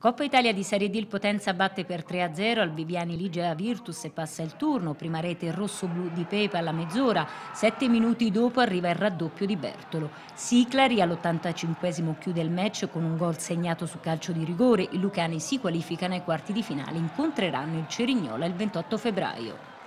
Coppa Italia di Serie D il Potenza batte per 3-0 al Viviani Ligia Virtus e passa il turno, prima rete rosso-blu di Pepe alla mezz'ora, sette minuti dopo arriva il raddoppio di Bertolo. Siclari all'85 chiude il match con un gol segnato su calcio di rigore, i Lucani si qualificano ai quarti di finale, incontreranno il Cerignola il 28 febbraio.